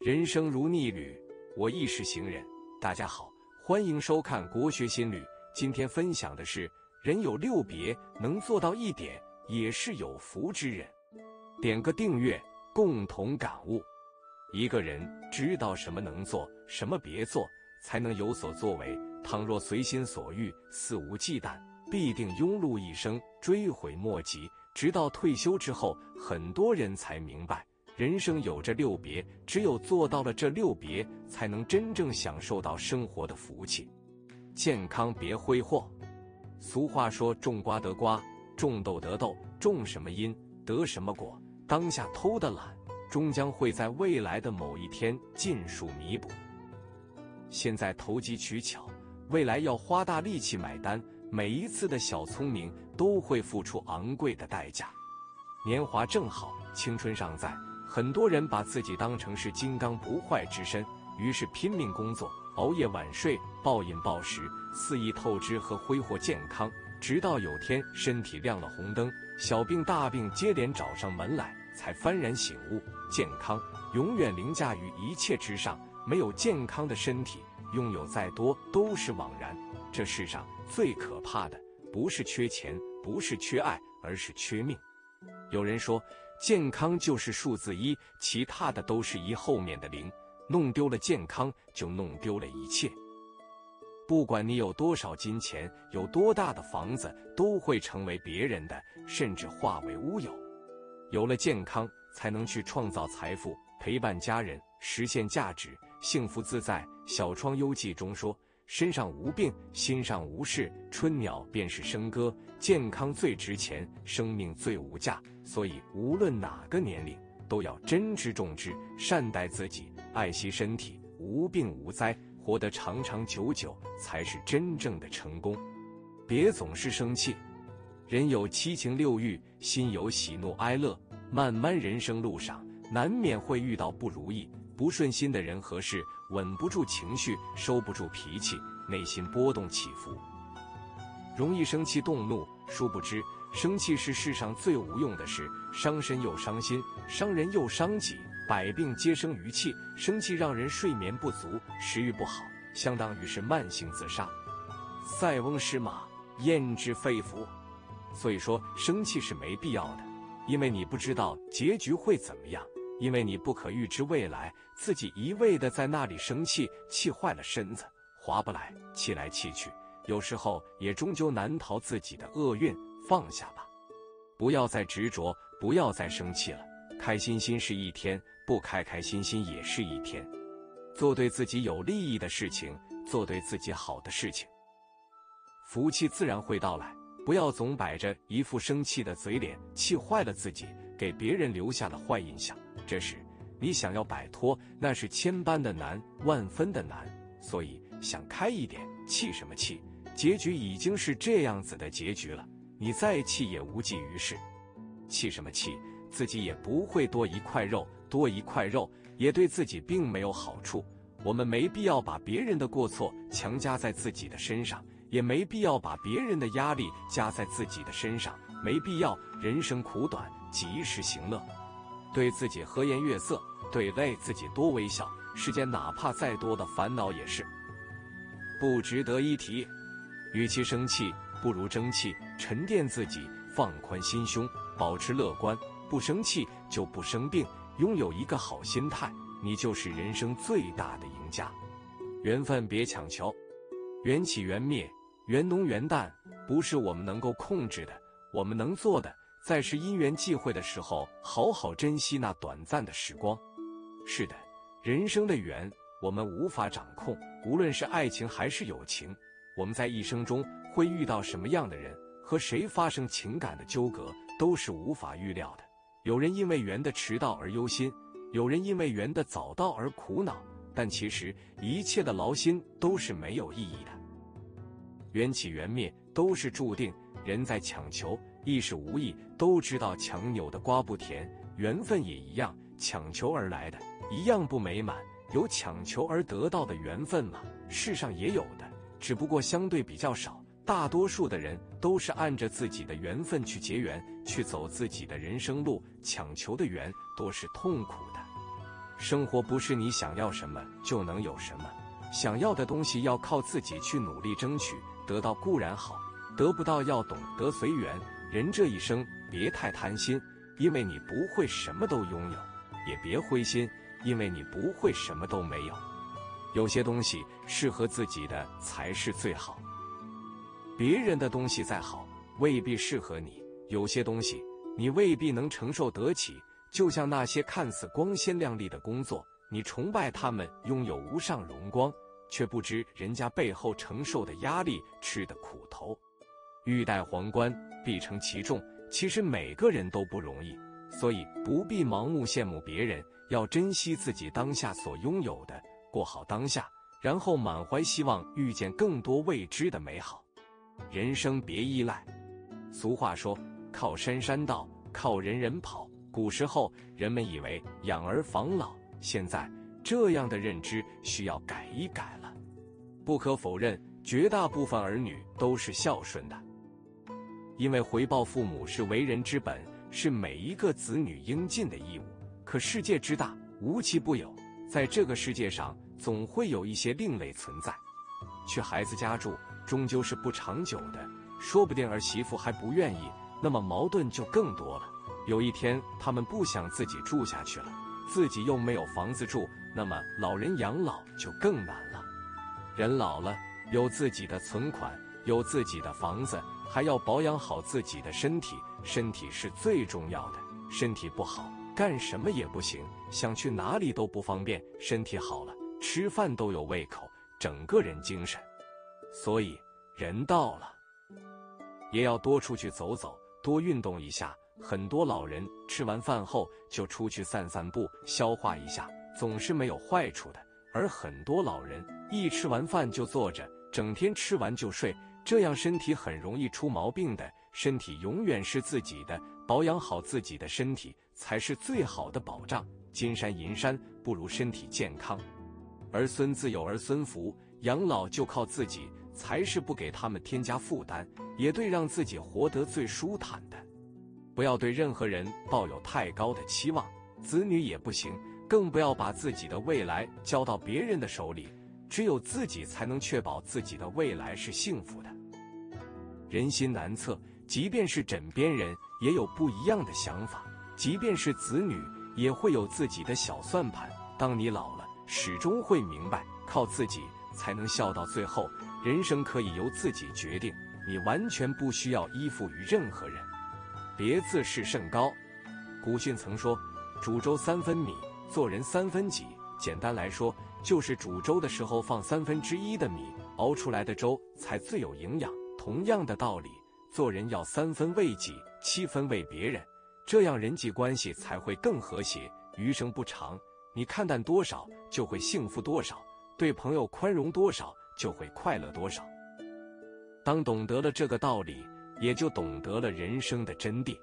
人生如逆旅，我亦是行人。大家好，欢迎收看国学新旅。今天分享的是：人有六别，能做到一点，也是有福之人。点个订阅，共同感悟。一个人知道什么能做，什么别做，才能有所作为。倘若随心所欲、肆无忌惮，必定庸碌一生，追悔莫及。直到退休之后，很多人才明白。人生有这六别，只有做到了这六别，才能真正享受到生活的福气。健康别挥霍。俗话说：“种瓜得瓜，种豆得豆，种什么因得什么果。”当下偷的懒，终将会在未来的某一天尽数弥补。现在投机取巧，未来要花大力气买单。每一次的小聪明，都会付出昂贵的代价。年华正好，青春尚在。很多人把自己当成是金刚不坏之身，于是拼命工作，熬夜晚睡，暴饮暴食，肆意透支和挥霍健康，直到有天身体亮了红灯，小病大病接连找上门来，才幡然醒悟：健康永远凌驾于一切之上。没有健康的身体，拥有再多都是枉然。这世上最可怕的，不是缺钱，不是缺爱，而是缺命。有人说。健康就是数字一，其他的都是一后面的零。弄丢了健康，就弄丢了一切。不管你有多少金钱，有多大的房子，都会成为别人的，甚至化为乌有。有了健康，才能去创造财富，陪伴家人，实现价值，幸福自在。《小窗幽记》中说。身上无病，心上无事，春鸟便是笙歌。健康最值钱，生命最无价，所以无论哪个年龄，都要珍之重之，善待自己，爱惜身体，无病无灾，活得长长久久，才是真正的成功。别总是生气，人有七情六欲，心有喜怒哀乐，漫漫人生路上，难免会遇到不如意。不顺心的人和事，稳不住情绪，收不住脾气，内心波动起伏，容易生气动怒。殊不知，生气是世上最无用的事，伤身又伤心，伤人又伤己，百病皆生于气。生气让人睡眠不足，食欲不好，相当于是慢性自杀。塞翁失马，焉知非福？所以说，生气是没必要的，因为你不知道结局会怎么样。因为你不可预知未来，自己一味的在那里生气，气坏了身子，划不来，气来气去，有时候也终究难逃自己的厄运。放下吧，不要再执着，不要再生气了。开心心是一天，不开开心心也是一天。做对自己有利益的事情，做对自己好的事情，福气自然会到来。不要总摆着一副生气的嘴脸，气坏了自己，给别人留下了坏印象。这时，你想要摆脱，那是千般的难，万分的难。所以想开一点，气什么气？结局已经是这样子的结局了，你再气也无济于事。气什么气？自己也不会多一块肉，多一块肉也对自己并没有好处。我们没必要把别人的过错强加在自己的身上，也没必要把别人的压力加在自己的身上，没必要。人生苦短，及时行乐。对自己和颜悦色，对累自己多微笑。世间哪怕再多的烦恼，也是不值得一提。与其生气，不如争气，沉淀自己，放宽心胸，保持乐观。不生气就不生病，拥有一个好心态，你就是人生最大的赢家。缘分别强求，缘起缘灭，缘浓缘淡，不是我们能够控制的。我们能做的。在是因缘际会的时候，好好珍惜那短暂的时光。是的，人生的缘我们无法掌控，无论是爱情还是友情，我们在一生中会遇到什么样的人，和谁发生情感的纠葛，都是无法预料的。有人因为缘的迟到而忧心，有人因为缘的早到而苦恼，但其实一切的劳心都是没有意义的。缘起缘灭都是注定，人在强求。亦是无意，都知道强扭的瓜不甜，缘分也一样，强求而来的，一样不美满。有强求而得到的缘分吗？世上也有的，只不过相对比较少。大多数的人都是按着自己的缘分去结缘，去走自己的人生路。强求的缘多是痛苦的。生活不是你想要什么就能有什么，想要的东西要靠自己去努力争取，得到固然好，得不到要懂得随缘。人这一生别太贪心，因为你不会什么都拥有；也别灰心，因为你不会什么都没有。有些东西适合自己的才是最好，别人的东西再好，未必适合你。有些东西你未必能承受得起。就像那些看似光鲜亮丽的工作，你崇拜他们拥有无上荣光，却不知人家背后承受的压力、吃的苦头。欲戴皇冠，必承其重。其实每个人都不容易，所以不必盲目羡慕别人，要珍惜自己当下所拥有的，过好当下，然后满怀希望遇见更多未知的美好。人生别依赖。俗话说：“靠山山倒，靠人人跑。”古时候，人们以为养儿防老，现在这样的认知需要改一改了。不可否认，绝大部分儿女都是孝顺的，因为回报父母是为人之本，是每一个子女应尽的义务。可世界之大，无奇不有，在这个世界上，总会有一些另类存在。去孩子家住，终究是不长久的，说不定儿媳妇还不愿意，那么矛盾就更多了。有一天，他们不想自己住下去了，自己又没有房子住，那么老人养老就更难了。人老了，有自己的存款，有自己的房子，还要保养好自己的身体，身体是最重要的。身体不好，干什么也不行，想去哪里都不方便。身体好了，吃饭都有胃口，整个人精神。所以，人到了，也要多出去走走，多运动一下。很多老人吃完饭后就出去散散步，消化一下，总是没有坏处的。而很多老人一吃完饭就坐着，整天吃完就睡，这样身体很容易出毛病的。身体永远是自己的，保养好自己的身体才是最好的保障。金山银山不如身体健康。儿孙自有儿孙福，养老就靠自己，才是不给他们添加负担，也对让自己活得最舒坦的。不要对任何人抱有太高的期望，子女也不行，更不要把自己的未来交到别人的手里。只有自己才能确保自己的未来是幸福的。人心难测，即便是枕边人也有不一样的想法，即便是子女也会有自己的小算盘。当你老了，始终会明白，靠自己才能笑到最后。人生可以由自己决定，你完全不需要依附于任何人。别自视甚高。古训曾说：“煮粥三分米，做人三分己。”简单来说，就是煮粥的时候放三分之一的米，熬出来的粥才最有营养。同样的道理，做人要三分为己，七分为别人，这样人际关系才会更和谐。余生不长，你看淡多少，就会幸福多少；对朋友宽容多少，就会快乐多少。当懂得了这个道理。也就懂得了人生的真谛。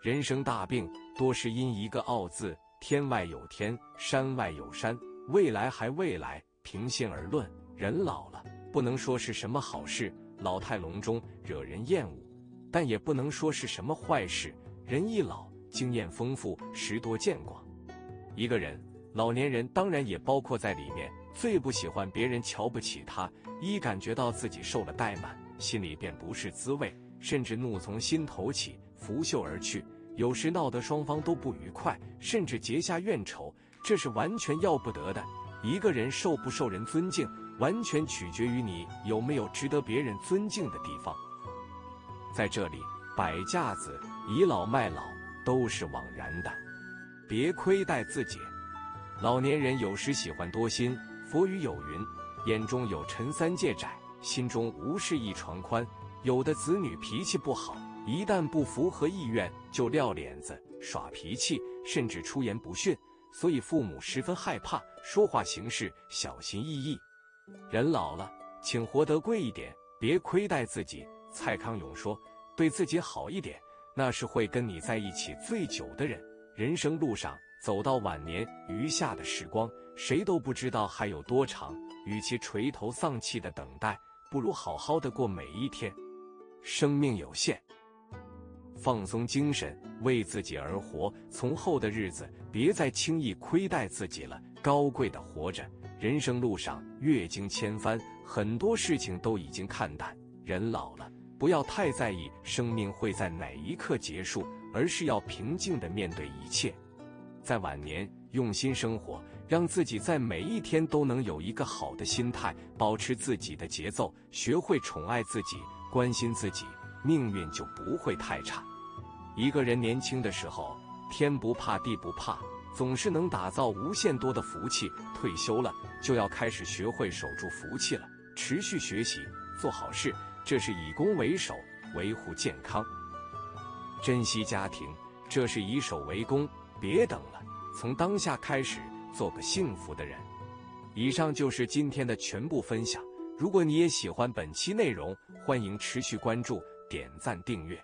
人生大病多是因一个“傲”字。天外有天，山外有山，未来还未来。平心而论，人老了不能说是什么好事，老态龙钟惹人厌恶；但也不能说是什么坏事。人一老，经验丰富，识多见广。一个人，老年人当然也包括在里面。最不喜欢别人瞧不起他，一感觉到自己受了怠慢，心里便不是滋味。甚至怒从心头起，拂袖而去。有时闹得双方都不愉快，甚至结下怨仇，这是完全要不得的。一个人受不受人尊敬，完全取决于你有没有值得别人尊敬的地方。在这里，摆架子、倚老卖老都是枉然的。别亏待自己。老年人有时喜欢多心。佛语有云：“眼中有尘三界窄，心中无事一床宽。”有的子女脾气不好，一旦不符合意愿，就撂脸子、耍脾气，甚至出言不逊，所以父母十分害怕，说话行事小心翼翼。人老了，请活得贵一点，别亏待自己。蔡康永说：“对自己好一点，那是会跟你在一起最久的人。”人生路上，走到晚年余下的时光，谁都不知道还有多长，与其垂头丧气的等待，不如好好的过每一天。生命有限，放松精神，为自己而活。从后的日子，别再轻易亏待自己了，高贵的活着。人生路上阅经千帆，很多事情都已经看淡。人老了，不要太在意生命会在哪一刻结束，而是要平静的面对一切。在晚年，用心生活，让自己在每一天都能有一个好的心态，保持自己的节奏，学会宠爱自己，关心自己，命运就不会太差。一个人年轻的时候，天不怕地不怕。总是能打造无限多的福气。退休了，就要开始学会守住福气了。持续学习，做好事，这是以公为首，维护健康。珍惜家庭，这是以守为攻。别等了，从当下开始，做个幸福的人。以上就是今天的全部分享。如果你也喜欢本期内容，欢迎持续关注、点赞、订阅。